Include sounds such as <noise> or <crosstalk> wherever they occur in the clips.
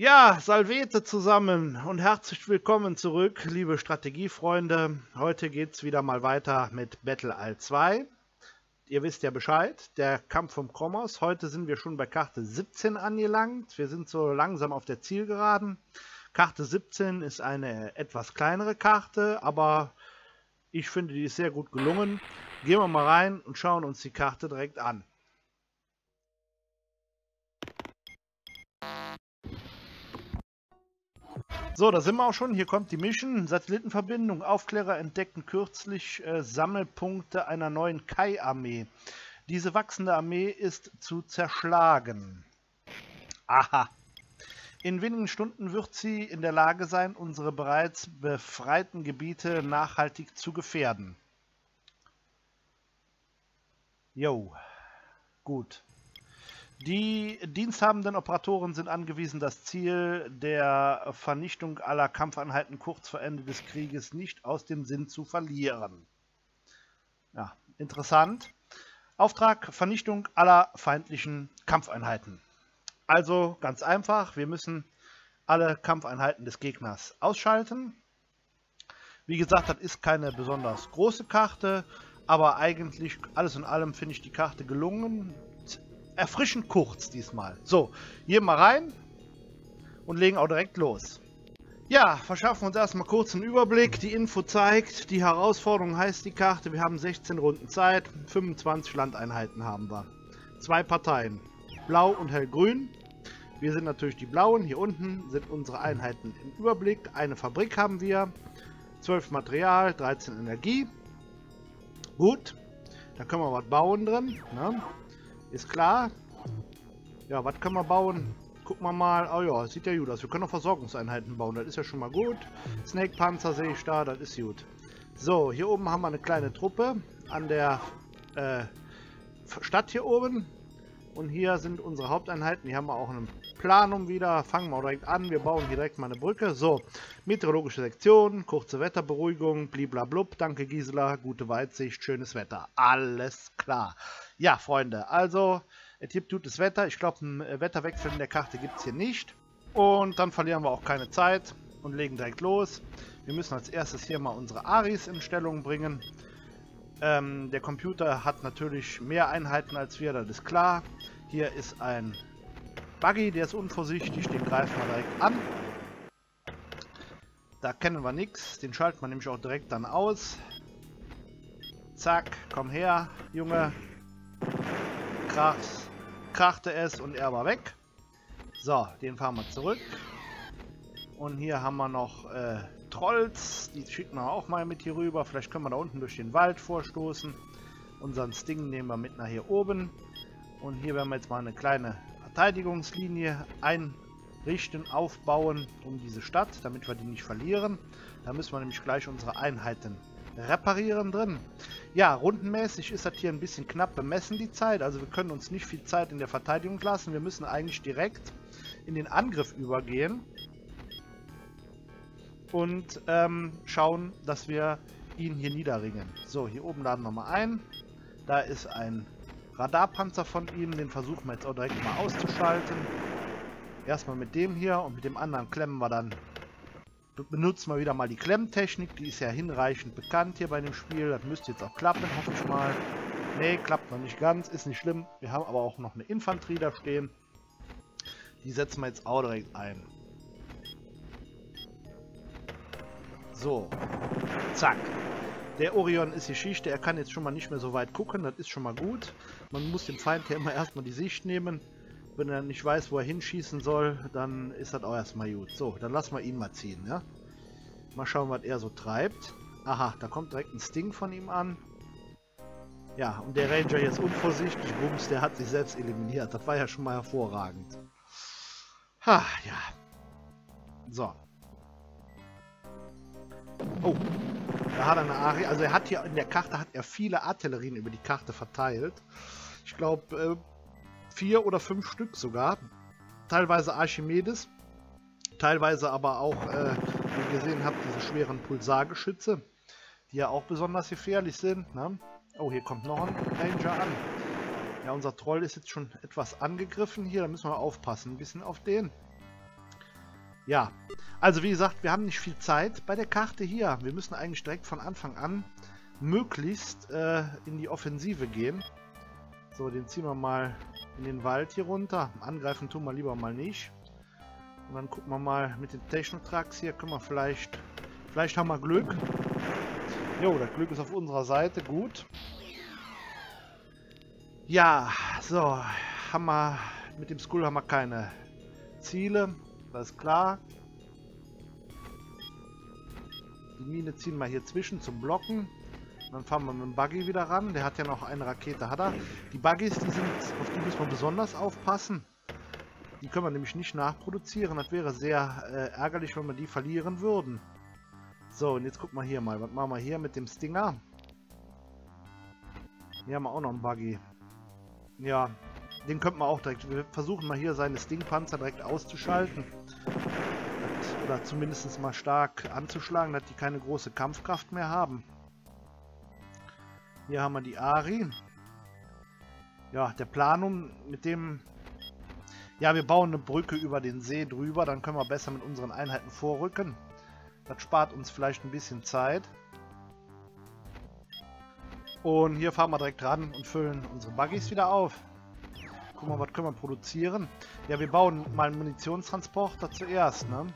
Ja, Salvete zusammen und herzlich willkommen zurück, liebe Strategiefreunde. Heute geht es wieder mal weiter mit Battle All 2. Ihr wisst ja Bescheid, der Kampf vom Kromos. Heute sind wir schon bei Karte 17 angelangt. Wir sind so langsam auf der Zielgeraden. Karte 17 ist eine etwas kleinere Karte, aber ich finde, die ist sehr gut gelungen. Gehen wir mal rein und schauen uns die Karte direkt an. So, da sind wir auch schon. Hier kommt die Mission. Satellitenverbindung. Aufklärer entdeckten kürzlich äh, Sammelpunkte einer neuen Kai-Armee. Diese wachsende Armee ist zu zerschlagen. Aha. In wenigen Stunden wird sie in der Lage sein, unsere bereits befreiten Gebiete nachhaltig zu gefährden. Jo, gut. Die diensthabenden Operatoren sind angewiesen, das Ziel der Vernichtung aller Kampfeinheiten kurz vor Ende des Krieges nicht aus dem Sinn zu verlieren. Ja, interessant. Auftrag Vernichtung aller feindlichen Kampfeinheiten. Also ganz einfach, wir müssen alle Kampfeinheiten des Gegners ausschalten. Wie gesagt, das ist keine besonders große Karte, aber eigentlich alles in allem finde ich die Karte gelungen erfrischend kurz diesmal. So, hier mal rein und legen auch direkt los. Ja, verschaffen uns erstmal kurz einen Überblick. Die Info zeigt, die Herausforderung heißt die Karte, wir haben 16 Runden Zeit, 25 Landeinheiten haben wir. Zwei Parteien, blau und hellgrün. Wir sind natürlich die blauen, hier unten sind unsere Einheiten im Überblick. Eine Fabrik haben wir, 12 Material, 13 Energie. Gut, da können wir was bauen drin. Ne? Ist klar. Ja, was können wir bauen? Gucken wir mal. Oh ja, sieht ja gut aus. Wir können auch Versorgungseinheiten bauen. Das ist ja schon mal gut. Snake-Panzer sehe ich da. Das ist gut. So, hier oben haben wir eine kleine Truppe an der äh, Stadt hier oben. Und hier sind unsere Haupteinheiten. Hier haben wir auch eine Planung wieder. Fangen wir direkt an. Wir bauen direkt mal eine Brücke. So, meteorologische Sektion, kurze Wetterberuhigung, bliblablub. Danke Gisela, gute Weitsicht, schönes Wetter. Alles klar. Ja, Freunde, also, er tippt gutes Wetter. Ich glaube, einen äh, Wetterwechsel in der Karte gibt es hier nicht. Und dann verlieren wir auch keine Zeit und legen direkt los. Wir müssen als erstes hier mal unsere Aris in Stellung bringen. Ähm, der Computer hat natürlich mehr Einheiten als wir, das ist klar. Hier ist ein Buggy, der ist unvorsichtig, den greifen wir direkt an. Da kennen wir nichts, den schalten wir nämlich auch direkt dann aus. Zack, komm her, Junge. Krachs, krachte es und er war weg. So, den fahren wir zurück. Und hier haben wir noch äh, Trolls, die schicken wir auch mal mit hier rüber. Vielleicht können wir da unten durch den Wald vorstoßen. Unseren Sting nehmen wir mit nach hier oben. Und hier werden wir jetzt mal eine kleine Verteidigungslinie einrichten, aufbauen um diese Stadt, damit wir die nicht verlieren. Da müssen wir nämlich gleich unsere Einheiten reparieren drin. Ja, rundenmäßig ist das hier ein bisschen knapp bemessen, die Zeit. Also wir können uns nicht viel Zeit in der Verteidigung lassen. Wir müssen eigentlich direkt in den Angriff übergehen und ähm, schauen, dass wir ihn hier niederringen. So, hier oben laden wir mal ein. Da ist ein Radarpanzer von ihnen. Den versuchen wir jetzt auch direkt mal auszuschalten. Erstmal mit dem hier und mit dem anderen klemmen wir dann. Benutzen wir wieder mal die Klemmtechnik. Die ist ja hinreichend bekannt hier bei dem Spiel. Das müsste jetzt auch klappen, hoffe ich mal. Ne, klappt noch nicht ganz. Ist nicht schlimm. Wir haben aber auch noch eine Infanterie da stehen. Die setzen wir jetzt auch direkt ein. So. Zack. Der Orion ist Geschichte. Er kann jetzt schon mal nicht mehr so weit gucken. Das ist schon mal gut. Man muss dem Feind ja immer erstmal die Sicht nehmen. Wenn er nicht weiß, wo er hinschießen soll, dann ist das auch erstmal gut. So, dann lassen wir ihn mal ziehen, ja. Mal schauen, was er so treibt. Aha, da kommt direkt ein Sting von ihm an. Ja, und der Ranger jetzt unvorsichtig, bums, der hat sich selbst eliminiert. Das war ja schon mal hervorragend. Ha, ja. So. Oh, da hat er eine Ari. Also er hat hier in der Karte hat er viele Artillerien über die Karte verteilt. Ich glaube äh, vier oder fünf Stück sogar. Teilweise Archimedes, teilweise aber auch, äh, wie ihr gesehen habt, diese schweren Pulsargeschütze, die ja auch besonders gefährlich sind. Ne? Oh, hier kommt noch ein Ranger an. Ja, unser Troll ist jetzt schon etwas angegriffen hier, da müssen wir aufpassen, ein bisschen auf den. Ja, also wie gesagt, wir haben nicht viel Zeit bei der Karte hier. Wir müssen eigentlich direkt von Anfang an möglichst äh, in die Offensive gehen. So, den ziehen wir mal in den Wald hier runter. Angreifen tun wir lieber mal nicht. Und dann gucken wir mal mit den Technotracks hier. Können wir vielleicht... Vielleicht haben wir Glück. Jo, das Glück ist auf unserer Seite. Gut. Ja, so. Haben wir... Mit dem Skull haben wir keine Ziele. Das ist klar. Die Mine ziehen wir hier zwischen zum Blocken. Dann fahren wir mit dem Buggy wieder ran. Der hat ja noch eine Rakete, hat er. Die Buggys, die sind, auf die müssen wir besonders aufpassen. Die können wir nämlich nicht nachproduzieren. Das wäre sehr äh, ärgerlich, wenn wir die verlieren würden. So, und jetzt gucken wir hier mal. Was machen wir hier mit dem Stinger? Hier haben wir auch noch einen Buggy. Ja, den könnten wir auch direkt... Wir versuchen mal hier seine Stingpanzer direkt auszuschalten. Oder zumindest mal stark anzuschlagen, dass die keine große Kampfkraft mehr haben. Hier haben wir die Ari. Ja, der Planum mit dem... Ja, wir bauen eine Brücke über den See drüber, dann können wir besser mit unseren Einheiten vorrücken. Das spart uns vielleicht ein bisschen Zeit. Und hier fahren wir direkt ran und füllen unsere Buggies wieder auf. Gucken wir, was können wir produzieren. Ja, wir bauen mal einen Munitionstransporter zuerst, ne?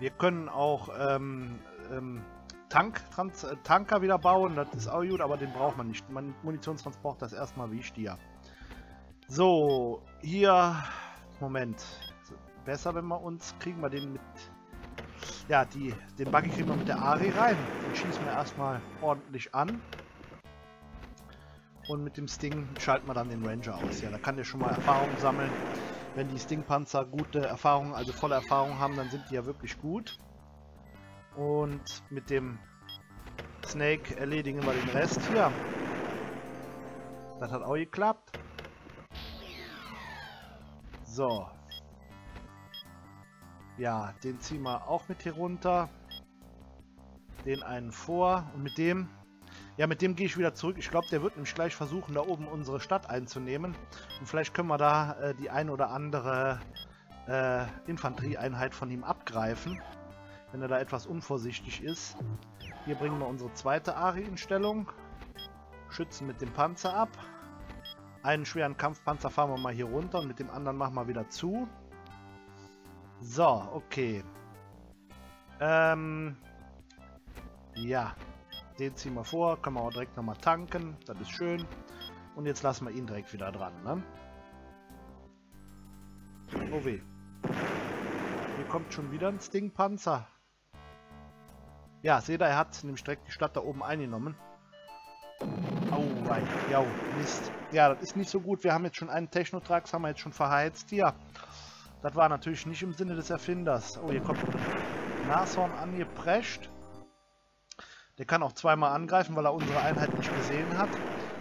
Wir können auch ähm, ähm, Tank, Trans äh, Tanker wieder bauen, das ist auch gut, aber den braucht man nicht. Mein Munitionstransporter ist erstmal wie Stier. So, hier, Moment, besser, wenn wir uns, kriegen wir den mit, ja, die, den Buggy kriegen wir mit der Ari rein. Den schießen wir erstmal ordentlich an. Und mit dem Sting schalten wir dann den Ranger aus. Ja, da kann der schon mal Erfahrung sammeln. Wenn die Stingpanzer gute Erfahrung, also volle Erfahrung haben, dann sind die ja wirklich gut. Und mit dem Snake erledigen wir den Rest hier. Das hat auch geklappt. So. Ja, den ziehen wir auch mit hier runter. Den einen vor. Und mit dem... Ja, mit dem gehe ich wieder zurück. Ich glaube, der wird nämlich gleich versuchen, da oben unsere Stadt einzunehmen. Und vielleicht können wir da äh, die ein oder andere äh, Infanterieeinheit von ihm abgreifen wenn er da etwas unvorsichtig ist. Hier bringen wir unsere zweite Ari in Stellung. Schützen mit dem Panzer ab. Einen schweren Kampfpanzer fahren wir mal hier runter und mit dem anderen machen wir wieder zu. So, okay. Ähm, ja, den ziehen wir vor. Können wir auch direkt nochmal tanken. Das ist schön. Und jetzt lassen wir ihn direkt wieder dran, ne? Oh weh. Hier kommt schon wieder ein Stingpanzer. Ja, seht ihr, er hat nämlich direkt die Stadt da oben eingenommen. Au, wei, ja, Mist. Ja, das ist nicht so gut. Wir haben jetzt schon einen Technotrax, haben wir jetzt schon verheizt hier. Das war natürlich nicht im Sinne des Erfinders. Oh, hier kommt Nashorn angeprescht. Der kann auch zweimal angreifen, weil er unsere Einheit nicht gesehen hat.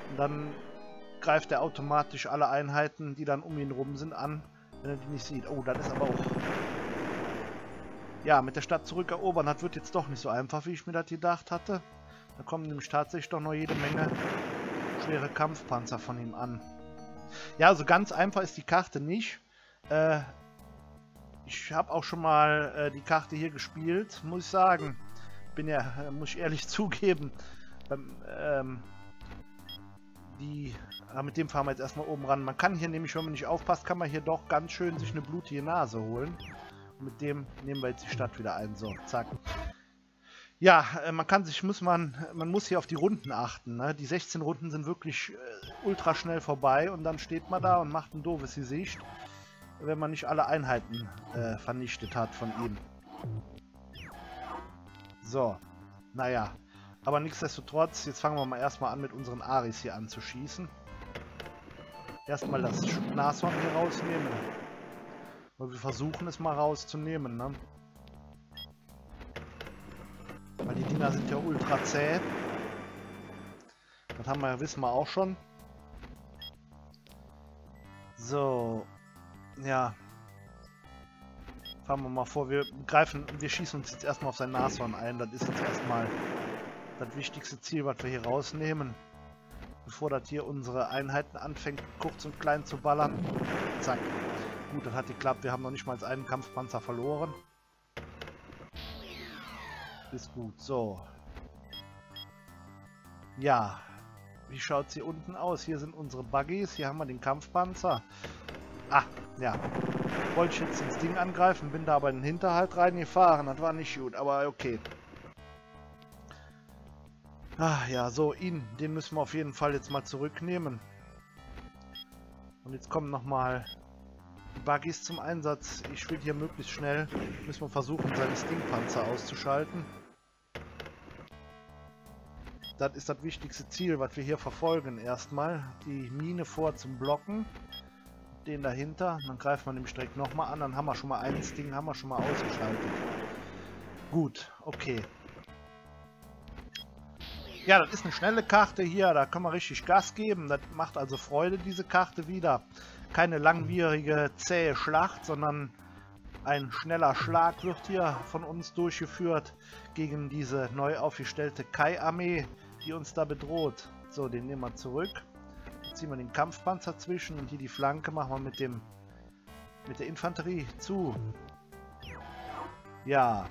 Und dann greift er automatisch alle Einheiten, die dann um ihn rum sind, an, wenn er die nicht sieht. Oh, das ist aber auch ja, mit der Stadt zurückerobern, das wird jetzt doch nicht so einfach, wie ich mir das gedacht hatte. Da kommen nämlich tatsächlich doch noch jede Menge schwere Kampfpanzer von ihm an. Ja, also ganz einfach ist die Karte nicht. Äh, ich habe auch schon mal äh, die Karte hier gespielt, muss ich sagen. Bin ja, <laughs> muss ich ehrlich zugeben, beim, ähm, die, ah, mit dem fahren wir jetzt erstmal oben ran. Man kann hier nämlich, wenn man nicht aufpasst, kann man hier doch ganz schön sich eine blutige Nase holen mit dem nehmen wir jetzt die Stadt wieder ein. So, zack. Ja, äh, man kann sich, muss man, man muss hier auf die Runden achten. Ne? Die 16 Runden sind wirklich äh, ultra schnell vorbei und dann steht man da und macht ein doofes Gesicht, wenn man nicht alle Einheiten äh, vernichtet hat von ihm. So, naja. Aber nichtsdestotrotz, jetzt fangen wir mal erstmal an mit unseren Aris hier anzuschießen. Erstmal das Nashorn hier rausnehmen. Aber wir versuchen es mal rauszunehmen, ne? Weil die Dinger sind ja ultra zäh. Das haben wir, wissen wir auch schon. So. Ja. Fahren wir mal vor. Wir greifen, wir schießen uns jetzt erstmal auf sein Nashorn ein. Das ist jetzt erstmal das wichtigste Ziel, was wir hier rausnehmen. Bevor das hier unsere Einheiten anfängt, kurz und klein zu ballern. Zack. Gut, das hat geklappt. Wir haben noch nicht mal einen Kampfpanzer verloren. Ist gut. So. Ja. Wie schaut es hier unten aus? Hier sind unsere Buggies. Hier haben wir den Kampfpanzer. Ah, ja. Wollte ich jetzt ins Ding angreifen, bin da aber in den Hinterhalt reingefahren. Das war nicht gut, aber okay. Ah, ja, so, ihn, den müssen wir auf jeden Fall jetzt mal zurücknehmen. Und jetzt kommen nochmal die Buggies zum Einsatz. Ich will hier möglichst schnell, müssen wir versuchen, seine Stingpanzer auszuschalten. Das ist das wichtigste Ziel, was wir hier verfolgen. Erstmal die Mine vor zum Blocken. Den dahinter. Dann greift man nämlich direkt nochmal an. Dann haben wir schon mal ein Sting, haben wir schon mal ausgeschaltet. Gut, okay. Ja, das ist eine schnelle Karte hier. Da können wir richtig Gas geben. Das macht also Freude, diese Karte wieder. Keine langwierige, zähe Schlacht, sondern ein schneller Schlag wird hier von uns durchgeführt gegen diese neu aufgestellte Kai-Armee die uns da bedroht. So, den nehmen wir zurück. Ziehen wir den Kampfpanzer zwischen und hier die Flanke machen wir mit dem mit der Infanterie zu. Ja.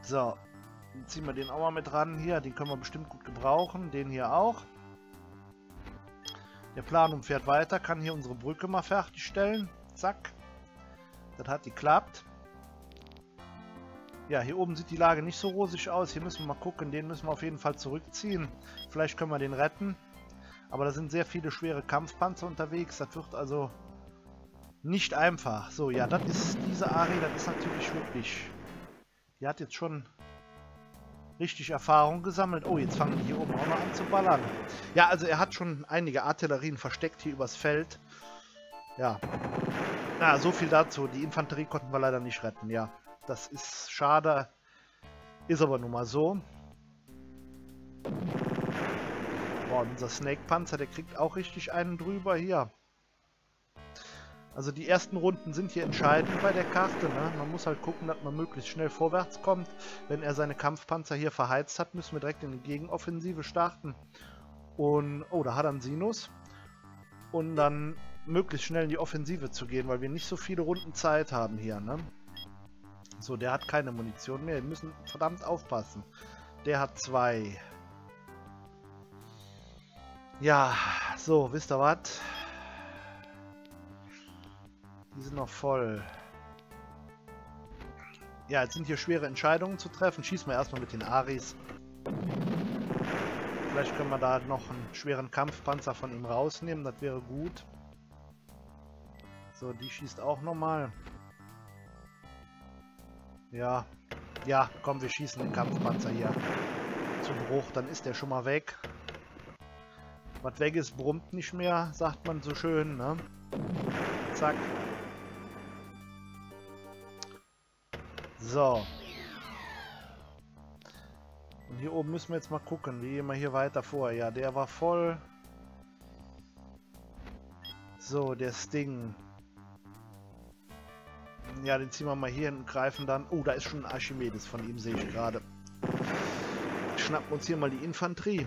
So. Dann ziehen wir den auch mal mit ran hier. Den können wir bestimmt gut gebrauchen. Den hier auch. Der Planung fährt weiter. Kann hier unsere Brücke mal fertigstellen. Zack. Das hat geklappt. Ja, hier oben sieht die Lage nicht so rosig aus. Hier müssen wir mal gucken. Den müssen wir auf jeden Fall zurückziehen. Vielleicht können wir den retten. Aber da sind sehr viele schwere Kampfpanzer unterwegs. Das wird also nicht einfach. So, ja, das ist diese Ari, das ist natürlich wirklich... Die hat jetzt schon richtig Erfahrung gesammelt. Oh, jetzt fangen die hier oben auch noch an zu ballern. Ja, also er hat schon einige Artillerien versteckt hier übers Feld. Ja. Na, so viel dazu. Die Infanterie konnten wir leider nicht retten, ja. Das ist schade. Ist aber nun mal so. Boah, unser Snake-Panzer, der kriegt auch richtig einen drüber hier. Also die ersten Runden sind hier entscheidend bei der Karte. Ne? Man muss halt gucken, dass man möglichst schnell vorwärts kommt. Wenn er seine Kampfpanzer hier verheizt hat, müssen wir direkt in die Gegenoffensive starten. Und, oh, da hat er einen Sinus. Und dann möglichst schnell in die Offensive zu gehen, weil wir nicht so viele Runden Zeit haben hier. Ne? So, der hat keine Munition mehr. Wir müssen verdammt aufpassen. Der hat zwei. Ja, so, wisst ihr was? Die sind noch voll. Ja, jetzt sind hier schwere Entscheidungen zu treffen. Schießen wir erstmal mit den Aris. Vielleicht können wir da noch einen schweren Kampfpanzer von ihm rausnehmen. Das wäre gut. So, die schießt auch nochmal. Ja. Ja, komm, wir schießen den Kampfpanzer hier zum Bruch. Dann ist der schon mal weg. Was weg ist, brummt nicht mehr, sagt man so schön, ne? Zack. So. Und hier oben müssen wir jetzt mal gucken. Wie wir hier weiter vor? Ja, der war voll. So, der Sting. Ja, den ziehen wir mal hier und greifen dann... Oh, da ist schon ein Archimedes von ihm, sehe ich gerade. Schnappen uns hier mal die Infanterie.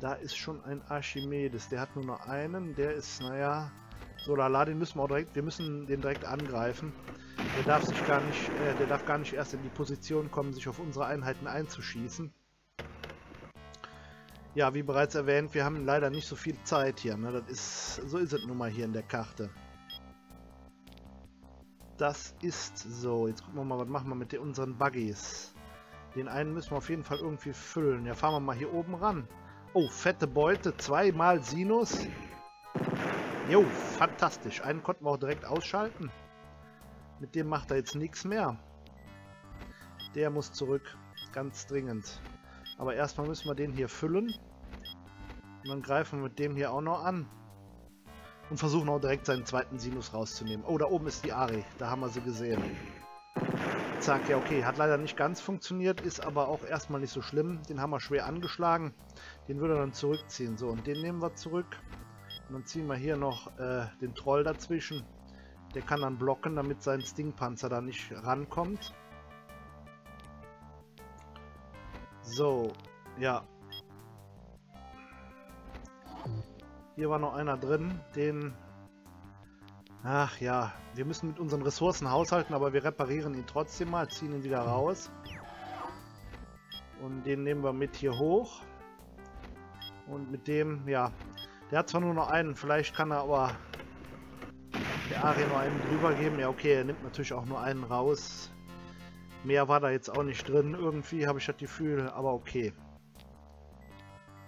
Da ist schon ein Archimedes. Der hat nur noch einen. Der ist, naja... So, lala, den müssen wir auch direkt... Wir müssen den direkt angreifen. Der darf sich gar nicht... Äh, der darf gar nicht erst in die Position kommen, sich auf unsere Einheiten einzuschießen. Ja, wie bereits erwähnt, wir haben leider nicht so viel Zeit hier. Ne? Das ist, so ist es nun mal hier in der Karte. Das ist so. Jetzt gucken wir mal, was machen wir mit den, unseren Buggies. Den einen müssen wir auf jeden Fall irgendwie füllen. Ja, fahren wir mal hier oben ran. Oh, fette Beute. Zweimal Sinus. Jo, fantastisch. Einen konnten wir auch direkt ausschalten. Mit dem macht er jetzt nichts mehr. Der muss zurück. Ganz dringend. Aber erstmal müssen wir den hier füllen. Und dann greifen wir mit dem hier auch noch an. Und versuchen auch direkt seinen zweiten Sinus rauszunehmen. Oh, da oben ist die Ari. Da haben wir sie gesehen. Zack, ja okay. Hat leider nicht ganz funktioniert, ist aber auch erstmal nicht so schlimm. Den haben wir schwer angeschlagen. Den würde er dann zurückziehen. So, und den nehmen wir zurück. Und dann ziehen wir hier noch äh, den Troll dazwischen. Der kann dann blocken, damit sein Stingpanzer da nicht rankommt. So, ja. Hier war noch einer drin, den Ach ja, wir müssen mit unseren Ressourcen haushalten, aber wir reparieren ihn trotzdem mal, ziehen ihn wieder raus. Und den nehmen wir mit hier hoch. Und mit dem, ja, der hat zwar nur noch einen, vielleicht kann er aber der Ari nur einen drüber geben. Ja, okay, er nimmt natürlich auch nur einen raus. Mehr war da jetzt auch nicht drin. Irgendwie habe ich das Gefühl, aber okay.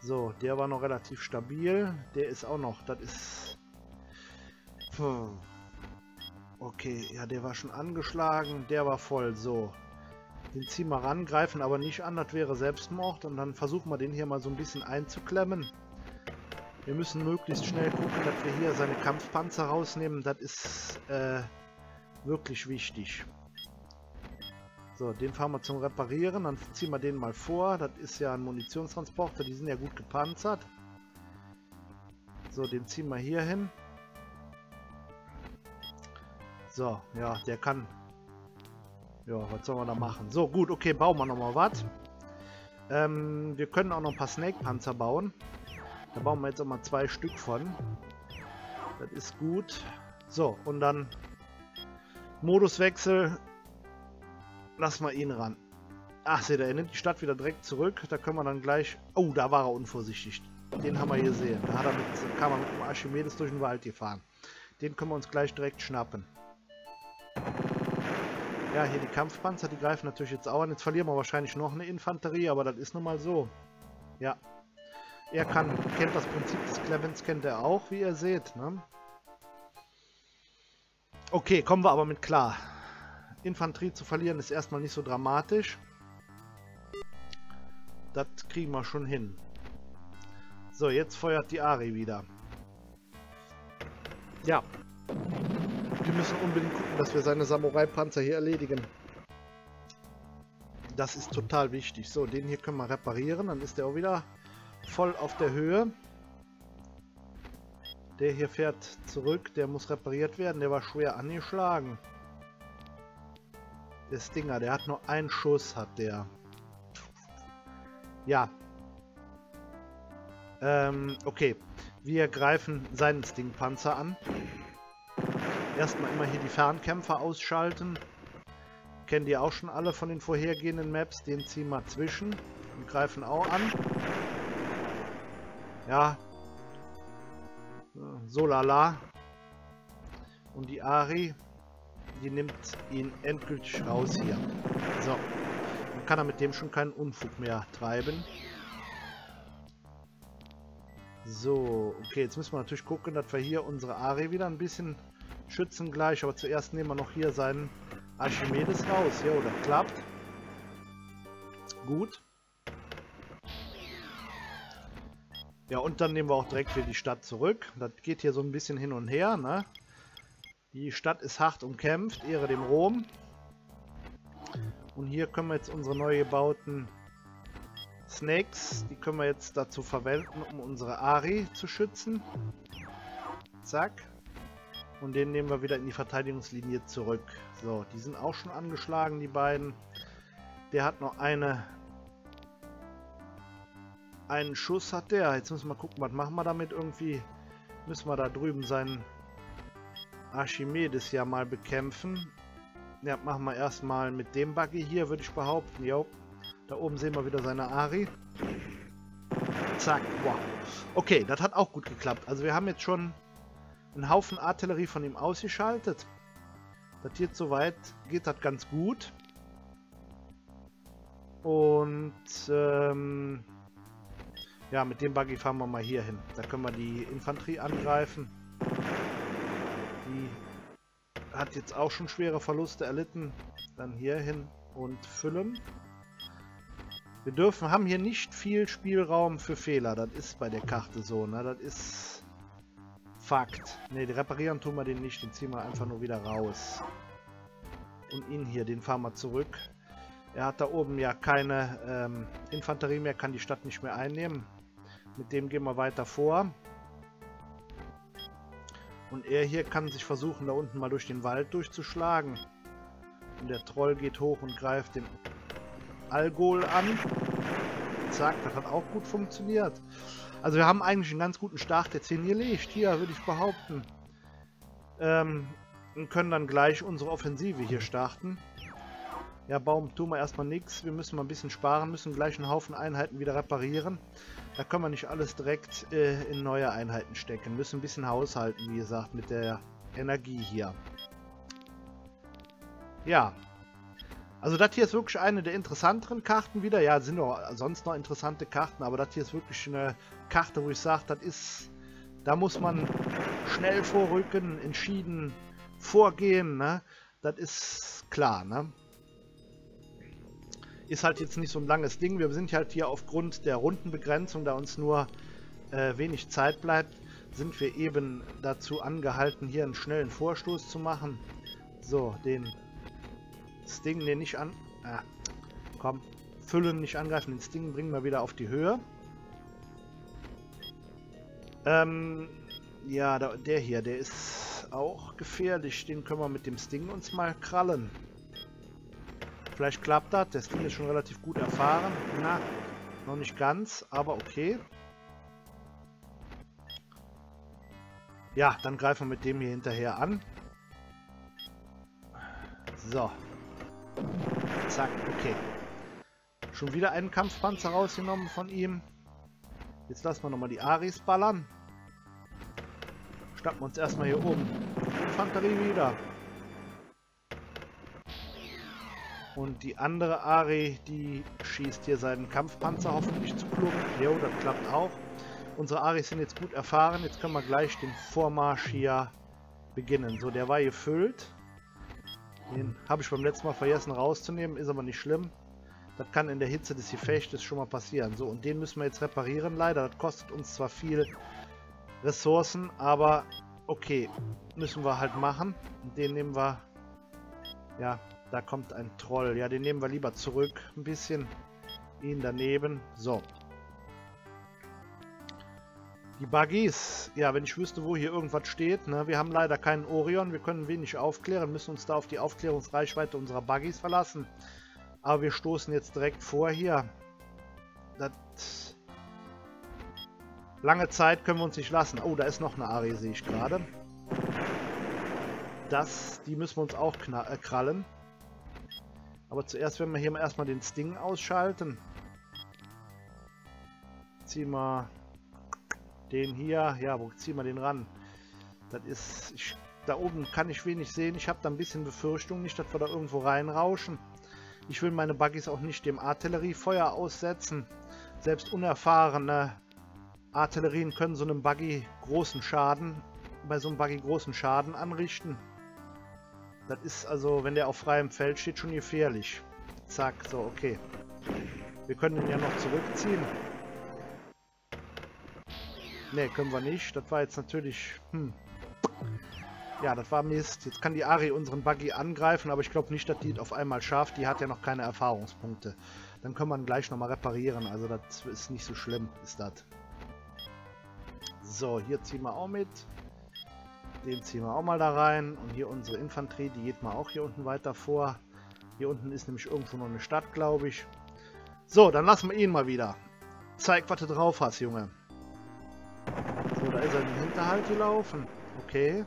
So, der war noch relativ stabil. Der ist auch noch, das ist... Puh. Okay, ja, der war schon angeschlagen. Der war voll, so. Den ziehen wir ran, greifen aber nicht an, das wäre Selbstmord. Und dann versuchen wir den hier mal so ein bisschen einzuklemmen. Wir müssen möglichst schnell gucken, dass wir hier seine Kampfpanzer rausnehmen. Das ist äh, wirklich wichtig. So, den fahren wir zum Reparieren. Dann ziehen wir den mal vor. Das ist ja ein Munitionstransporter. Die sind ja gut gepanzert. So, den ziehen wir hier hin. So, ja, der kann ja, was sollen wir da machen? So, gut, okay, bauen wir nochmal was. Ähm, wir können auch noch ein paar Snake-Panzer bauen. Da bauen wir jetzt auch mal zwei Stück von. Das ist gut. So, und dann Moduswechsel. Lassen wir ihn ran. Ach, seht ihr, er nimmt die Stadt wieder direkt zurück. Da können wir dann gleich... Oh, da war er unvorsichtig. Den haben wir hier gesehen. Da hat er mit, kam er mit dem Archimedes durch den Wald gefahren. Den können wir uns gleich direkt schnappen. Ja, hier die Kampfpanzer, die greifen natürlich jetzt auch an. Jetzt verlieren wir wahrscheinlich noch eine Infanterie, aber das ist nun mal so. Ja. Er kann, kennt das Prinzip des Clemens, kennt er auch, wie ihr seht. Ne? Okay, kommen wir aber mit klar. Infanterie zu verlieren ist erstmal nicht so dramatisch. Das kriegen wir schon hin. So, jetzt feuert die Ari wieder. Ja, wir müssen unbedingt gucken, dass wir seine Samurai-Panzer hier erledigen. Das ist total wichtig. So, den hier können wir reparieren. Dann ist der auch wieder voll auf der Höhe. Der hier fährt zurück. Der muss repariert werden. Der war schwer angeschlagen. Der Stinger, der hat nur einen Schuss, hat der. Ja. Ähm, okay. Wir greifen seinen Stingpanzer an. Erstmal immer hier die Fernkämpfer ausschalten. Kennen die auch schon alle von den vorhergehenden Maps. Den ziehen wir zwischen und greifen auch an. Ja. So lala. Und die Ari, die nimmt ihn endgültig raus hier. So. Dann kann er mit dem schon keinen Unfug mehr treiben. So, okay, jetzt müssen wir natürlich gucken, dass wir hier unsere Ari wieder ein bisschen schützen gleich. Aber zuerst nehmen wir noch hier seinen Archimedes raus. Jo, das klappt. Gut. Ja, und dann nehmen wir auch direkt wieder die Stadt zurück. Das geht hier so ein bisschen hin und her, ne? Die Stadt ist hart umkämpft, Ehre dem Rom. Und hier können wir jetzt unsere neu gebauten Snakes, die können wir jetzt dazu verwenden, um unsere Ari zu schützen. Zack. Und den nehmen wir wieder in die Verteidigungslinie zurück. So, die sind auch schon angeschlagen, die beiden. Der hat noch eine... Einen Schuss hat der. Jetzt müssen wir gucken, was machen wir damit irgendwie. Müssen wir da drüben seinen Archimedes ja mal bekämpfen. Ja, machen wir erstmal mit dem Buggy hier, würde ich behaupten. Jo, da oben sehen wir wieder seine Ari. Zack, wow. Okay, das hat auch gut geklappt. Also wir haben jetzt schon einen Haufen Artillerie von ihm ausgeschaltet. Das geht soweit, geht das ganz gut. Und ähm, ja, mit dem Buggy fahren wir mal hier hin. Da können wir die Infanterie angreifen. Die hat jetzt auch schon schwere Verluste erlitten. Dann hier hin und füllen. Wir dürfen, haben hier nicht viel Spielraum für Fehler. Das ist bei der Karte so. Ne? Das ist Fakt. Ne, reparieren tun wir den nicht. Den ziehen wir einfach nur wieder raus. Und ihn hier, den fahren wir zurück. Er hat da oben ja keine ähm, Infanterie mehr, kann die Stadt nicht mehr einnehmen. Mit dem gehen wir weiter vor. Und er hier kann sich versuchen, da unten mal durch den Wald durchzuschlagen. Und der Troll geht hoch und greift den Algol an. Zack, das hat auch gut funktioniert. Also wir haben eigentlich einen ganz guten Start jetzt hingelegt. Hier würde ich behaupten. Ähm, und können dann gleich unsere Offensive hier starten. Ja, Baum tun wir erstmal nichts. Wir müssen mal ein bisschen sparen, müssen gleich einen Haufen Einheiten wieder reparieren. Da können wir nicht alles direkt äh, in neue Einheiten stecken. Müssen ein bisschen haushalten, wie gesagt, mit der Energie hier. Ja. Also das hier ist wirklich eine der interessanteren Karten wieder. Ja, sind auch sonst noch interessante Karten, aber das hier ist wirklich eine Karte, wo ich sage, das ist... Da muss man schnell vorrücken, entschieden vorgehen, ne? Das ist klar, ne? Ist halt jetzt nicht so ein langes Ding. Wir sind halt hier aufgrund der Rundenbegrenzung, da uns nur äh, wenig Zeit bleibt, sind wir eben dazu angehalten, hier einen schnellen Vorstoß zu machen. So, den Sting, den nicht an... Ah, komm, füllen, nicht angreifen. Den Sting bringen wir wieder auf die Höhe. Ähm, ja, da, der hier, der ist auch gefährlich. Den können wir mit dem Sting uns mal krallen. Vielleicht klappt das. Der Sting ist schon relativ gut erfahren. Na, noch nicht ganz, aber okay. Ja, dann greifen wir mit dem hier hinterher an. So. Zack, okay. Schon wieder einen Kampfpanzer rausgenommen von ihm. Jetzt lassen wir nochmal die Aris ballern. Schnappen uns erstmal hier oben. Infanterie wieder. Und die andere Ari, die schießt hier seinen Kampfpanzer hoffentlich zu Klump. Jo, das klappt auch. Unsere Aris sind jetzt gut erfahren. Jetzt können wir gleich den Vormarsch hier beginnen. So, der war gefüllt. Den habe ich beim letzten Mal vergessen rauszunehmen. Ist aber nicht schlimm. Das kann in der Hitze des Gefechtes schon mal passieren. So, und den müssen wir jetzt reparieren. Leider, das kostet uns zwar viel Ressourcen, aber okay, müssen wir halt machen. Und den nehmen wir... Ja, da kommt ein Troll. Ja, den nehmen wir lieber zurück. Ein bisschen ihn daneben. So. Die Buggies. Ja, wenn ich wüsste, wo hier irgendwas steht. Ne? Wir haben leider keinen Orion. Wir können wenig aufklären. Müssen uns da auf die Aufklärungsreichweite unserer Buggies verlassen. Aber wir stoßen jetzt direkt vor hier. Das... Lange Zeit können wir uns nicht lassen. Oh, da ist noch eine Ari, sehe ich gerade. Das, die müssen wir uns auch äh, krallen. Aber zuerst werden wir hier erstmal den Sting ausschalten. Ziehen wir den hier. Ja, wo ziehen wir den ran? Das ist... Ich, da oben kann ich wenig sehen. Ich habe da ein bisschen Befürchtung. Nicht, dass wir da irgendwo reinrauschen. Ich will meine Buggies auch nicht dem Artilleriefeuer aussetzen. Selbst unerfahrene Artillerien können so einem Buggy großen Schaden, bei so einem Buggy großen Schaden anrichten. Das ist also, wenn der auf freiem Feld steht, schon gefährlich. Zack, so, okay. Wir können den ja noch zurückziehen. Ne, können wir nicht. Das war jetzt natürlich... Hm. Ja, das war Mist. Jetzt kann die Ari unseren Buggy angreifen, aber ich glaube nicht, dass die auf einmal schafft. Die hat ja noch keine Erfahrungspunkte. Dann können wir ihn gleich nochmal reparieren. Also das ist nicht so schlimm, ist das. So, hier ziehen wir auch mit. Den ziehen wir auch mal da rein. Und hier unsere Infanterie, die geht mal auch hier unten weiter vor. Hier unten ist nämlich irgendwo noch eine Stadt, glaube ich. So, dann lassen wir ihn mal wieder. Zeig, was du drauf hast, Junge. Ist er in den Hinterhalt gelaufen. Okay.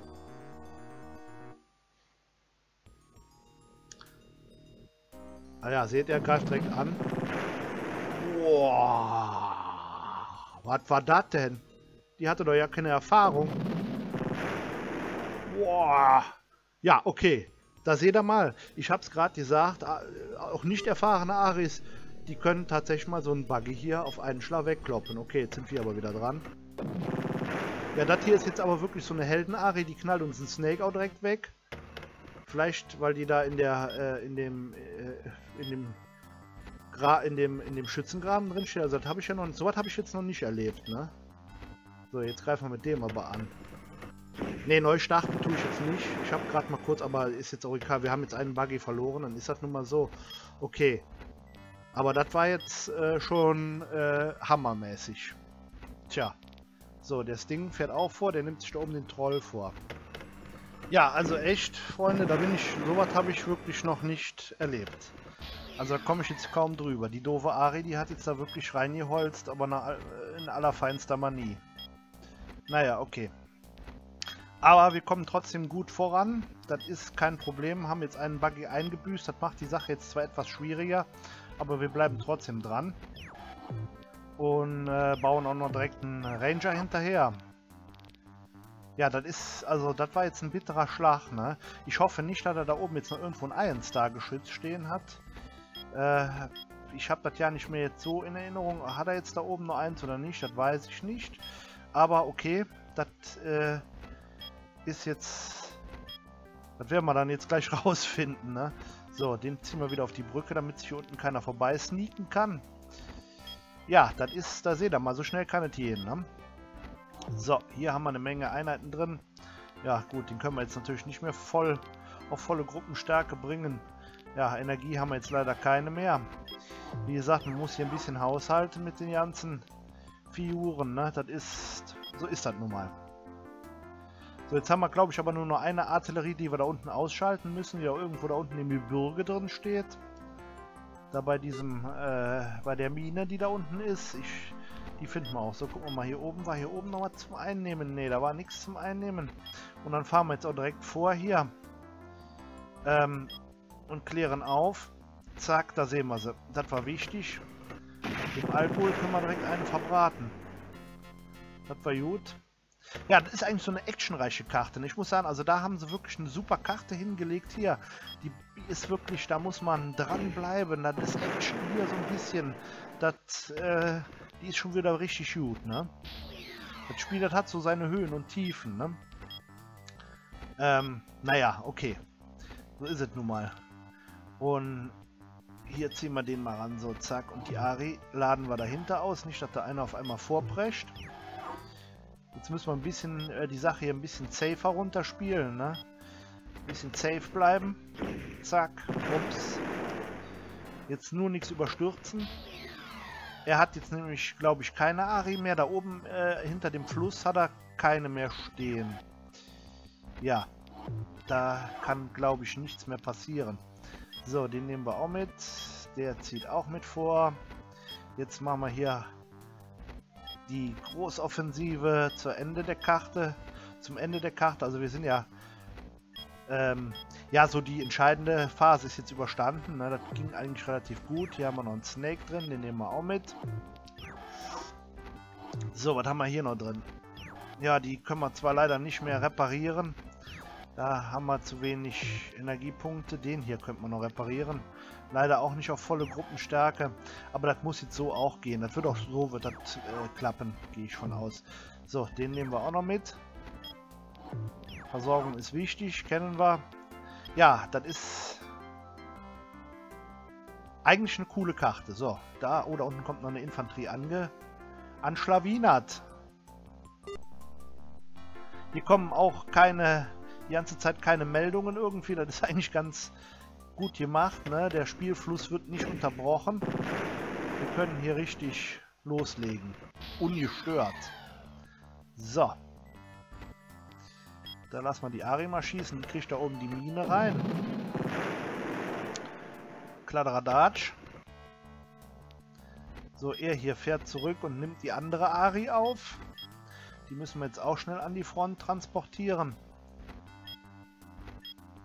Ah ja, seht ihr, greift direkt an. Boah. Was war das denn? Die hatte doch ja keine Erfahrung. Boah. Ja, okay. Da seht ihr mal. Ich habe es gerade gesagt, auch nicht erfahrene Aris, die können tatsächlich mal so einen Buggy hier auf einen Schlag wegkloppen. Okay, jetzt sind wir aber wieder dran. Ja, das hier ist jetzt aber wirklich so eine Helden-Ari, die knallt uns einen Snake auch direkt weg. Vielleicht, weil die da in der, äh, in dem, äh, in dem, Gra in dem, in dem Schützengraben drin steht. Also das habe ich ja noch, so was habe ich jetzt noch nicht erlebt, ne? So, jetzt greifen wir mit dem aber an. Ne, neu starten tue ich jetzt nicht. Ich habe gerade mal kurz, aber ist jetzt auch egal. Wir haben jetzt einen Buggy verloren, dann ist das nun mal so. Okay. Aber das war jetzt äh, schon äh, hammermäßig. Tja. So, der Sting fährt auch vor, der nimmt sich da oben den Troll vor. Ja, also echt, Freunde, da bin ich, sowas habe ich wirklich noch nicht erlebt. Also da komme ich jetzt kaum drüber. Die doofe Ari, die hat jetzt da wirklich reingeholzt, aber in allerfeinster Manie. Naja, okay. Aber wir kommen trotzdem gut voran. Das ist kein Problem. Haben jetzt einen Buggy eingebüßt. Das macht die Sache jetzt zwar etwas schwieriger, aber wir bleiben trotzdem dran. Und äh, bauen auch noch direkt einen Ranger hinterher. Ja, das ist, also das war jetzt ein bitterer Schlag, ne? Ich hoffe nicht, dass er da oben jetzt noch irgendwo ein Iron Star geschützt stehen hat. Äh, ich habe das ja nicht mehr jetzt so in Erinnerung. Hat er jetzt da oben noch eins oder nicht? Das weiß ich nicht. Aber okay, das äh, ist jetzt... Das werden wir dann jetzt gleich <laughs> rausfinden, ne? So, den ziehen wir wieder auf die Brücke, damit sich hier unten keiner vorbei sneaken kann. Ja, das ist, da seht ihr mal, so schnell kann es gehen, ne? So, hier haben wir eine Menge Einheiten drin. Ja, gut, den können wir jetzt natürlich nicht mehr voll auf volle Gruppenstärke bringen. Ja, Energie haben wir jetzt leider keine mehr. Wie gesagt, man muss hier ein bisschen haushalten mit den ganzen Figuren, ne? Das ist, so ist das nun mal. So, jetzt haben wir, glaube ich, aber nur noch eine Artillerie, die wir da unten ausschalten müssen, die auch irgendwo da unten im Gebirge drin steht. Da bei diesem, äh, bei der Mine, die da unten ist. Ich die finden wir auch. So, gucken wir mal. Hier oben war hier oben noch was zum Einnehmen. Ne, da war nichts zum Einnehmen. Und dann fahren wir jetzt auch direkt vor hier. Ähm, und klären auf. Zack, da sehen wir sie. Das war wichtig. Dem Alkohol können wir direkt einen verbraten. Das war gut. Ja, das ist eigentlich so eine actionreiche Karte. Ich muss sagen, also da haben sie wirklich eine super Karte hingelegt hier. Die ist wirklich, da muss man dranbleiben. Das ist Action hier so ein bisschen. Das, äh, die ist schon wieder richtig gut, ne? Das Spiel, das hat so seine Höhen und Tiefen, ne? Ähm, naja, okay. So ist es nun mal. Und hier ziehen wir den mal ran, so zack. Und die Ari laden wir dahinter aus, nicht, dass da einer auf einmal vorprescht. Jetzt müssen wir ein bisschen äh, die Sache hier ein bisschen safer runterspielen, ne? Ein bisschen safe bleiben. Zack, ups. Jetzt nur nichts überstürzen. Er hat jetzt nämlich, glaube ich, keine Ari mehr. Da oben äh, hinter dem Fluss hat er keine mehr stehen. Ja, da kann, glaube ich, nichts mehr passieren. So, den nehmen wir auch mit. Der zieht auch mit vor. Jetzt machen wir hier die Großoffensive zur Ende der Karte. Zum Ende der Karte. Also wir sind ja ähm, ja, so die entscheidende Phase ist jetzt überstanden. Ne? Das ging eigentlich relativ gut. Hier haben wir noch einen Snake drin, den nehmen wir auch mit. So, was haben wir hier noch drin? Ja, die können wir zwar leider nicht mehr reparieren. Da haben wir zu wenig Energiepunkte. Den hier könnte man noch reparieren. Leider auch nicht auf volle Gruppenstärke. Aber das muss jetzt so auch gehen. Das wird auch so wird das äh, klappen, gehe ich von aus. So, den nehmen wir auch noch mit. Versorgung ist wichtig, kennen wir. Ja, das ist eigentlich eine coole Karte. So, da oder unten kommt noch eine Infanterie ange anschlawinert. Hier kommen auch keine, die ganze Zeit keine Meldungen irgendwie. Das ist <laughs> eigentlich ganz gut gemacht. Ne? Der Spielfluss wird nicht unterbrochen. Wir können hier richtig loslegen. Ungestört. So. Da lassen wir die Ari mal schießen. Die kriegt da oben die Mine rein. Kladderadatsch. So, er hier fährt zurück und nimmt die andere Ari auf. Die müssen wir jetzt auch schnell an die Front transportieren.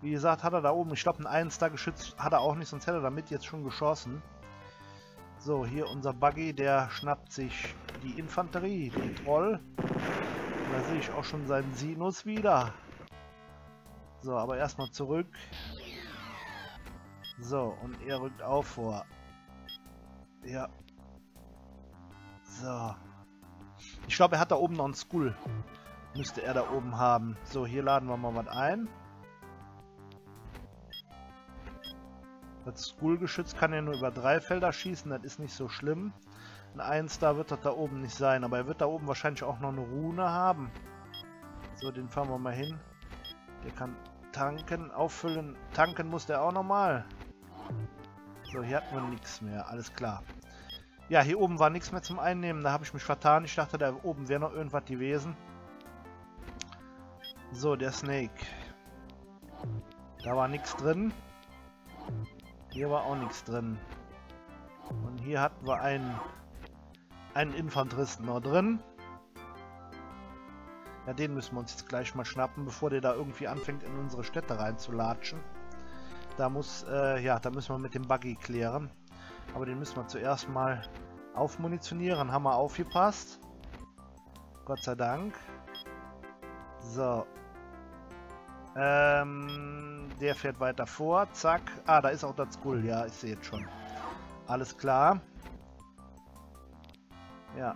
Wie gesagt, hat er da oben, ich glaube, ein 1 da geschützt hat er auch nicht, sonst hätte er damit jetzt schon geschossen. So, hier unser Buggy, der schnappt sich die Infanterie, den Troll. Da sehe ich auch schon seinen Sinus wieder. So, aber erstmal zurück. So, und er rückt auch vor. Ja. So. Ich glaube, er hat da oben noch einen Skull. Müsste er da oben haben. So, hier laden wir mal was ein. Das Skull-Geschütz kann ja nur über drei Felder schießen, das ist nicht so schlimm. Ein 1 da wird das da oben nicht sein, aber er wird da oben wahrscheinlich auch noch eine Rune haben. So, den fahren wir mal hin. Der kann tanken, auffüllen. Tanken muss der auch nochmal. So, hier hatten wir nichts mehr. Alles klar. Ja, hier oben war nichts mehr zum Einnehmen. Da habe ich mich vertan. Ich dachte, da oben wäre noch irgendwas gewesen. So, der Snake. Da war nichts drin. Hier war auch nichts drin. Und hier hatten wir einen einen Infanteristen noch drin. Ja, den müssen wir uns jetzt gleich mal schnappen, bevor der da irgendwie anfängt, in unsere Städte reinzulatschen. Da muss, äh, ja, da müssen wir mit dem Buggy klären. Aber den müssen wir zuerst mal aufmunitionieren. Haben wir aufgepasst. Gott sei Dank. So. Ähm, der fährt weiter vor. Zack. Ah, da ist auch das Skull. Ja, ich sehe jetzt schon. Alles klar. Ja.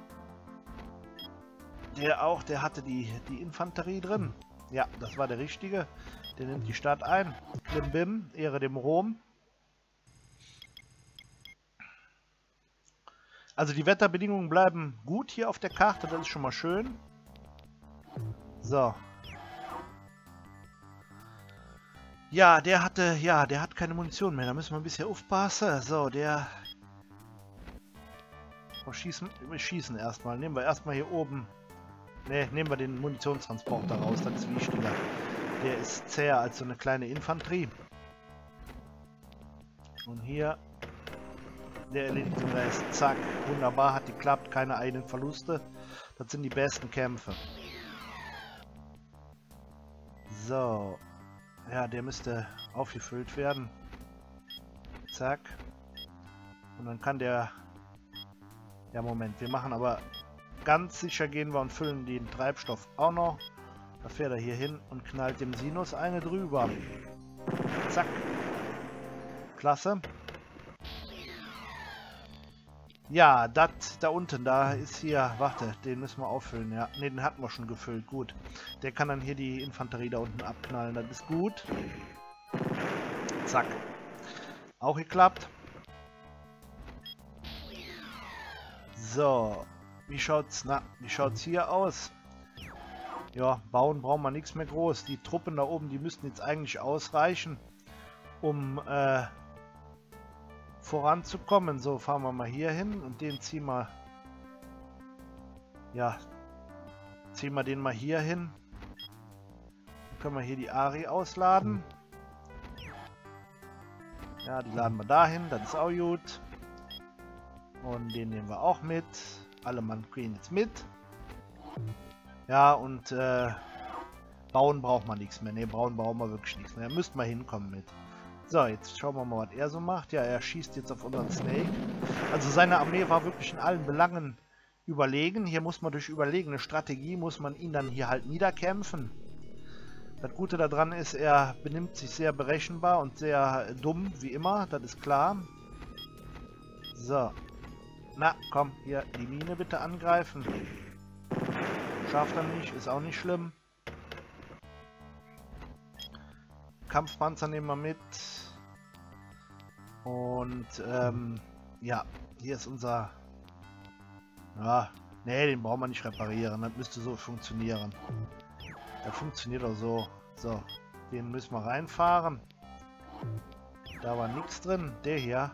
Der auch, der hatte die, die Infanterie drin. Ja, das war der richtige. Der nimmt die Stadt ein. Bim Bim, Ehre dem Rom. Also die Wetterbedingungen bleiben gut hier auf der Karte, das ist schon mal schön. So. Ja, der hatte, ja, der hat keine Munition mehr, da müssen wir ein bisschen aufpassen. So, der... Oh, schießen, wir schießen erstmal. Nehmen wir erstmal hier oben... Ne, nehmen wir den Munitionstransporter raus, das ist wichtiger. Der ist zäher als so eine kleine Infanterie. Und hier der erledigt den Rest. Zack, wunderbar, hat geklappt, keine eigenen Verluste. Das sind die besten Kämpfe. So. Ja, der müsste aufgefüllt werden. Zack. Und dann kann der... Ja, Moment, wir machen aber ganz sicher gehen wir und füllen den Treibstoff auch noch. Da fährt er hier hin und knallt dem Sinus eine drüber. Zack. Klasse. Ja, das da unten, da ist hier, warte, den müssen wir auffüllen, ja. Ne, den hatten wir schon gefüllt, gut. Der kann dann hier die Infanterie da unten abknallen, das ist gut. Zack. Auch geklappt. So, wie schaut's, na, wie schaut's hier aus? Ja, bauen brauchen wir nichts mehr groß. Die Truppen da oben, die müssten jetzt eigentlich ausreichen, um, äh, voranzukommen. So, fahren wir mal hier hin und den ziehen wir... Ja, ziehen wir den mal hier hin. Dann können wir hier die Ari ausladen. Ja, die laden wir dahin, das ist auch gut. Und den nehmen wir auch mit. Alle Mann gehen jetzt mit. Ja, und äh, bauen braucht man nichts mehr. Ne, bauen brauchen wir wirklich nichts mehr. Müssten wir hinkommen mit. So, jetzt schauen wir mal, was er so macht. Ja, er schießt jetzt auf unseren Snake. Also seine Armee war wirklich in allen Belangen überlegen. Hier muss man durch überlegene Strategie, muss man ihn dann hier halt niederkämpfen. Das Gute daran ist, er benimmt sich sehr berechenbar und sehr dumm, wie immer, das ist klar. So. Na, komm, hier, die Mine bitte angreifen. Schafft er nicht, ist auch nicht schlimm. Kampfpanzer nehmen wir mit. Und ähm, ja, hier ist unser... Ja, nee, den brauchen wir nicht reparieren. Das müsste so funktionieren. Das funktioniert auch so. So, den müssen wir reinfahren. Da war nichts drin. Der hier.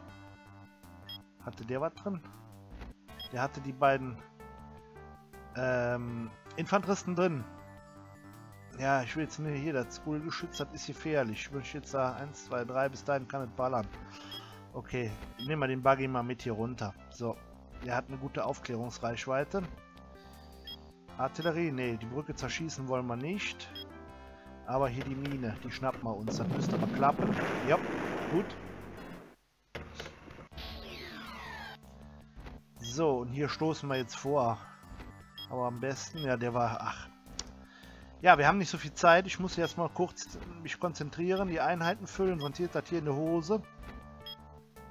Hatte der was drin? Der hatte die beiden ähm, Infanteristen drin. Ja, ich will jetzt nur hier das School-Geschütz, das ist gefährlich. Ich möchte jetzt da 1, 2, 3, bis dahin kann es ballern. Okay, nehmen wir den Buggy mal mit hier runter. So, der hat eine gute Aufklärungsreichweite. Artillerie, nee, die Brücke zerschießen wollen wir nicht. Aber hier die Mine, die schnappen wir uns. Das müsste aber klappen. Ja, gut. So, und hier stoßen wir jetzt vor. Aber am besten, ja, der war, ach, ja, wir haben nicht so viel Zeit. Ich muss jetzt mal kurz mich konzentrieren, die Einheiten füllen, sonst hier das hier in der Hose.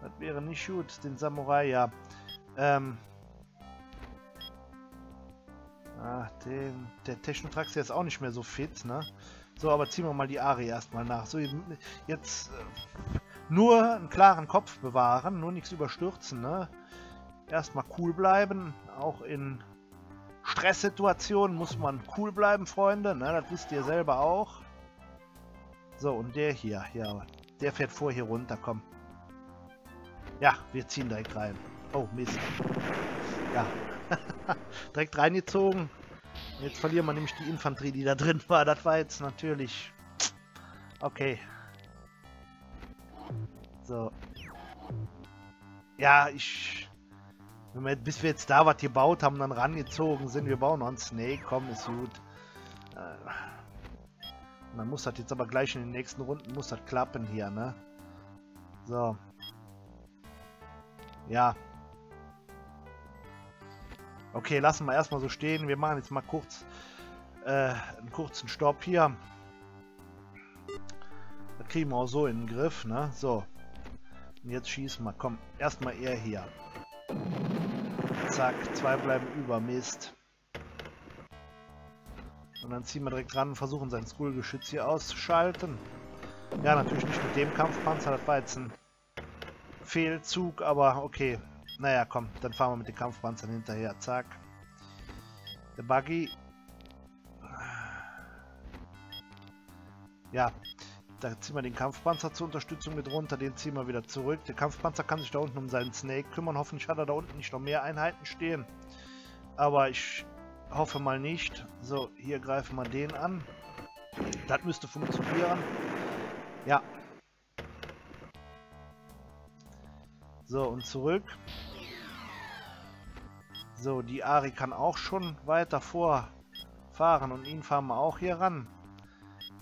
Das wäre nicht gut. Den Samurai, ja. Ähm. Ah, den, der Technotrax ist auch nicht mehr so fit, ne? So, aber ziehen wir mal die Ari erstmal nach. So, jetzt äh, nur einen klaren Kopf bewahren, nur nichts überstürzen, ne? Erstmal cool bleiben, auch in Stresssituationen muss man cool bleiben, Freunde. Ne, das wisst ihr selber auch. So, und der hier, ja, der fährt vor hier runter, komm. Ja, wir ziehen direkt rein. Oh, Mist. Ja, <laughs> direkt reingezogen. Jetzt verlieren wir nämlich die Infanterie, die da drin war. Das war jetzt natürlich... Okay. So. Ja, ich wenn wir, bis wir jetzt da was gebaut haben, dann rangezogen sind, wir bauen einen Snake, komm, ist gut. Man muss das jetzt aber gleich in den nächsten Runden muss das klappen hier, ne? So. Ja. Okay, lassen wir erstmal so stehen. Wir machen jetzt mal kurz äh, einen kurzen Stopp hier. Das kriegen wir auch so in den Griff, ne? So. Und jetzt schießen wir. Komm, erstmal er hier. Zack, zwei bleiben über. Mist. Und dann ziehen wir direkt ran und versuchen sein Skullgeschütz hier auszuschalten. Ja, natürlich nicht mit dem Kampfpanzer, das war jetzt ein Fehlzug, aber okay. Naja, komm, dann fahren wir mit den Kampfpanzern hinterher. Zack. Der Buggy. Ja, da ziehen wir den Kampfpanzer zur Unterstützung mit runter, den ziehen wir wieder zurück. Der Kampfpanzer kann sich da unten um seinen Snake kümmern. Hoffentlich hat er da unten nicht noch mehr Einheiten stehen. Aber ich hoffe mal nicht. So, hier greifen wir den an. Das müsste funktionieren. Ja. So, und zurück. So, die Ari kann auch schon weiter vorfahren und ihn fahren wir auch hier ran.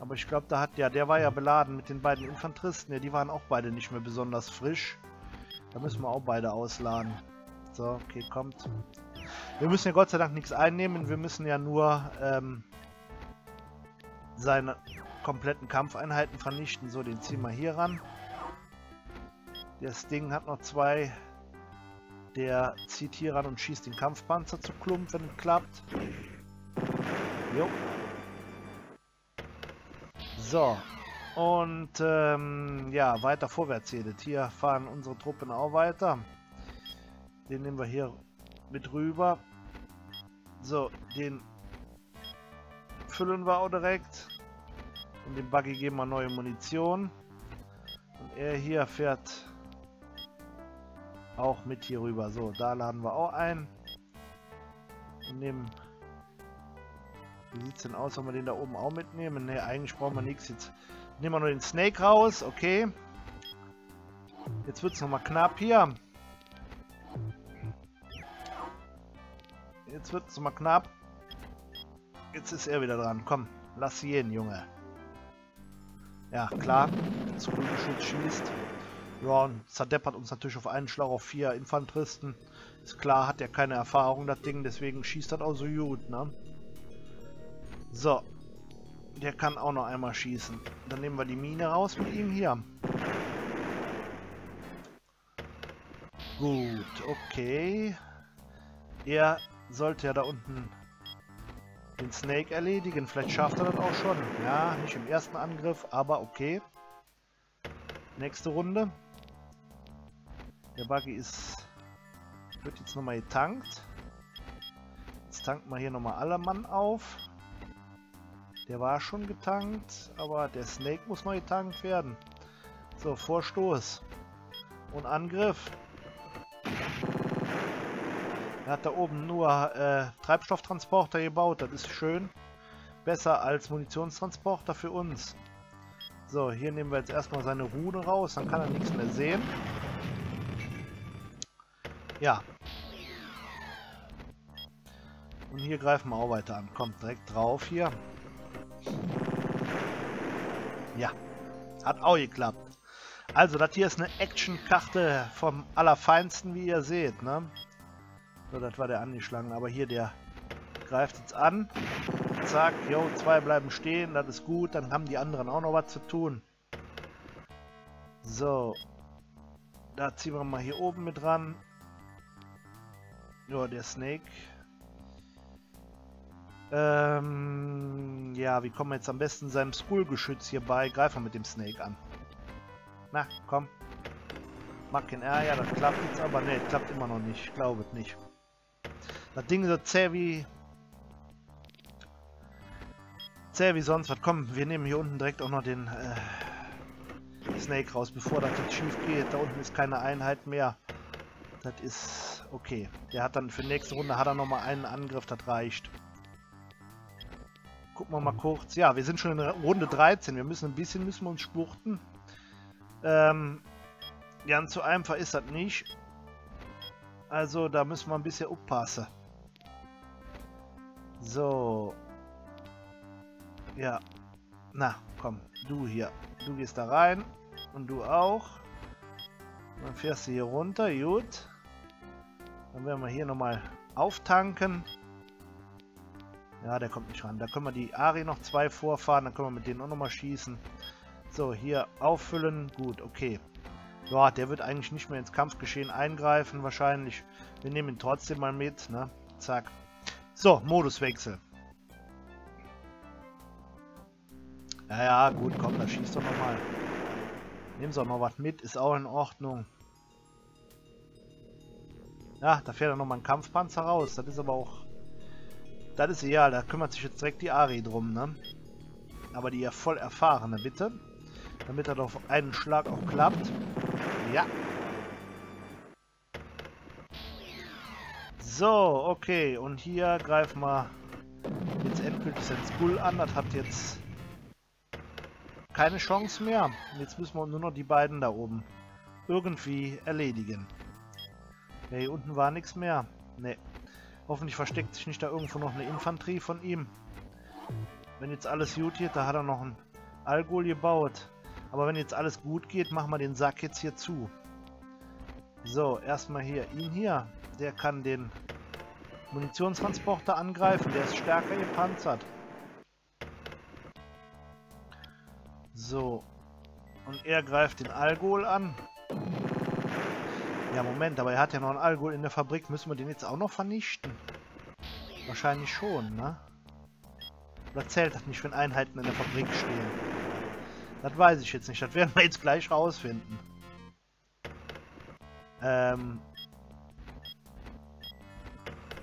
Aber ich glaube, da hat ja, der war ja beladen mit den beiden Infanteristen. Ja, die waren auch beide nicht mehr besonders frisch. Da müssen wir auch beide ausladen. So, okay, kommt. Wir müssen ja Gott sei Dank nichts einnehmen. Wir müssen ja nur ähm, seine kompletten Kampfeinheiten vernichten. So, den ziehen wir hier ran. Das Ding hat noch zwei. Der zieht hier ran und schießt den Kampfpanzer zu Klump, wenn es klappt. Jo. So. Und ähm, ja, weiter vorwärts jedet. Hier fahren unsere Truppen auch weiter. Den nehmen wir hier mit rüber. So, den füllen wir auch direkt. In den Buggy geben wir neue Munition. Und er hier fährt auch mit hier rüber. So, da laden wir auch ein. Nehmen... Wie sieht es denn aus, wenn wir den da oben auch mitnehmen? Ne, eigentlich brauchen wir nichts. Jetzt nehmen wir nur den Snake raus. Okay. Jetzt wird es nochmal knapp hier. Jetzt wird es nochmal knapp. Jetzt ist er wieder dran. Komm, lass sie gehen, Junge. Ja, klar. Das Schutz schießt. Ja, und zerdeppert uns natürlich auf einen Schlag auf vier Infanteristen. Ist klar, hat er keine Erfahrung, das Ding, deswegen schießt das auch so gut, ne? So. Der kann auch noch einmal schießen. Dann nehmen wir die Mine raus mit ihm hier. Gut, okay. Er sollte ja da unten den Snake erledigen. Vielleicht schafft er das auch schon. Ja, nicht im ersten Angriff, aber okay. Nächste Runde. Der Buggy ist... Wird jetzt nochmal getankt. Jetzt tanken wir hier nochmal alle Mann auf. Der war schon getankt, aber der Snake muss mal getankt werden. So, Vorstoß. Und Angriff. Er hat da oben nur äh, Treibstofftransporter gebaut, das ist schön. Besser als Munitionstransporter für uns. So, hier nehmen wir jetzt erstmal seine Rune raus, dann kann er nichts mehr sehen. Ja. Und hier greifen wir auch weiter an. Kommt direkt drauf hier. Ja, hat auch geklappt. Also, das hier ist eine Action-Karte vom Allerfeinsten, wie ihr seht, ne? So, das war der angeschlagen. Aber hier, der greift jetzt an. Zack, jo, zwei bleiben stehen. Das ist gut. Dann haben die anderen auch noch was zu tun. So. Da ziehen wir mal hier oben mit ran. Ja, der Snake. Ähm, ja, wie kommen wir jetzt am besten seinem Skullgeschütz hier bei? Greifen wir mit dem Snake an. Na, komm. Mach kein R, ja, das klappt jetzt aber. Ne, klappt immer noch nicht. Ich glaube es nicht. Das Ding so zäh wie... Zäh wie sonst was. Komm, wir nehmen hier unten direkt auch noch den äh, Snake raus, bevor das jetzt schief geht. Da unten ist keine Einheit mehr. Das ist okay. Der hat dann für die nächste Runde hat er nochmal einen Angriff, das reicht. Gucken wir mal kurz. Ja, wir sind schon in Runde 13. Wir müssen ein bisschen müssen wir uns spurten. Ähm, ganz so einfach ist das nicht. Also da müssen wir ein bisschen aufpassen. So. Ja. Na, komm, du hier. Du gehst da rein. Und du auch. Dann fährst du hier runter, gut. Dann werden wir hier nochmal auftanken. Ja, der kommt nicht ran. Da können wir die Ari noch zwei vorfahren, dann können wir mit denen auch nochmal schießen. So, hier auffüllen. Gut, okay. Ja, der wird eigentlich nicht mehr ins Kampfgeschehen eingreifen, wahrscheinlich. Wir nehmen ihn trotzdem mal mit, ne? Zack. So, Moduswechsel. Ja, ja, gut, komm, da schießt doch nochmal. Nehmen Sie auch noch was mit, ist auch in Ordnung. Ja, da fährt er nochmal ein Kampfpanzer raus. Das ist aber auch... Das ist egal, da kümmert sich jetzt direkt die Ari drum, ne? Aber die ja voll erfahrene, bitte. Damit er auf einen Schlag auch klappt. Ja. So, okay. Und hier greifen wir jetzt endgültig sein Skull an. Das hat jetzt keine Chance mehr. Jetzt müssen wir nur noch die beiden da oben irgendwie erledigen. Ja, hier unten war nichts mehr. Ne. Hoffentlich versteckt sich nicht da irgendwo noch eine Infanterie von ihm. Wenn jetzt alles gut geht, da hat er noch ein Algol gebaut. Aber wenn jetzt alles gut geht, machen wir den Sack jetzt hier zu. So, erstmal hier ihn hier. Der kann den Munitionstransporter angreifen. Der ist stärker gepanzert. So. Und er greift den Algol an. Ja, Moment, aber er hat ja noch einen Algol in der Fabrik. Müssen wir den jetzt auch noch vernichten? Wahrscheinlich schon, ne? Oder zählt das nicht, wenn Einheiten in der Fabrik stehen? Das weiß ich jetzt nicht. Das werden wir jetzt gleich rausfinden. Ähm.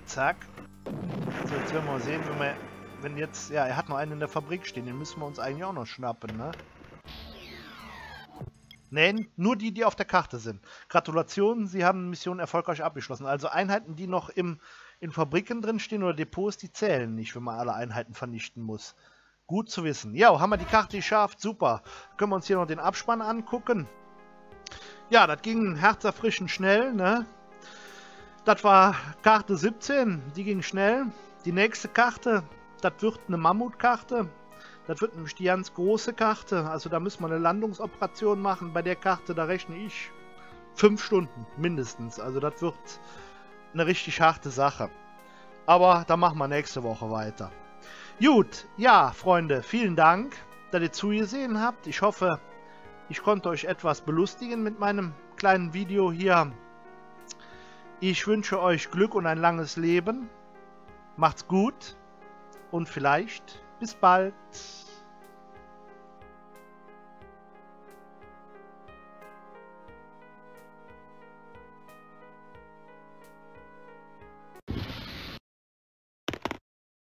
Zack. So, jetzt werden wir mal sehen, wenn wir... Wenn jetzt... Ja, er hat noch einen in der Fabrik stehen. Den müssen wir uns eigentlich auch noch schnappen, ne? Nein, nur die, die auf der Karte sind. Gratulation, Sie haben Mission erfolgreich abgeschlossen. Also Einheiten, die noch im, in Fabriken drin stehen oder Depots, die zählen nicht, wenn man alle Einheiten vernichten muss. Gut zu wissen. Ja, haben wir die Karte geschafft. Super. Können wir uns hier noch den Abspann angucken. Ja, das ging herzerfrischend schnell, ne? Das war Karte 17. Die ging schnell. Die nächste Karte, das wird eine Mammutkarte. Das wird nämlich die ganz große Karte. Also da müssen wir eine Landungsoperation machen. Bei der Karte, da rechne ich fünf Stunden mindestens. Also das wird eine richtig harte Sache. Aber da machen wir nächste Woche weiter. Gut, ja, Freunde, vielen Dank, dass ihr zugesehen habt. Ich hoffe, ich konnte euch etwas belustigen mit meinem kleinen Video hier. Ich wünsche euch Glück und ein langes Leben. Macht's gut und vielleicht bis bald.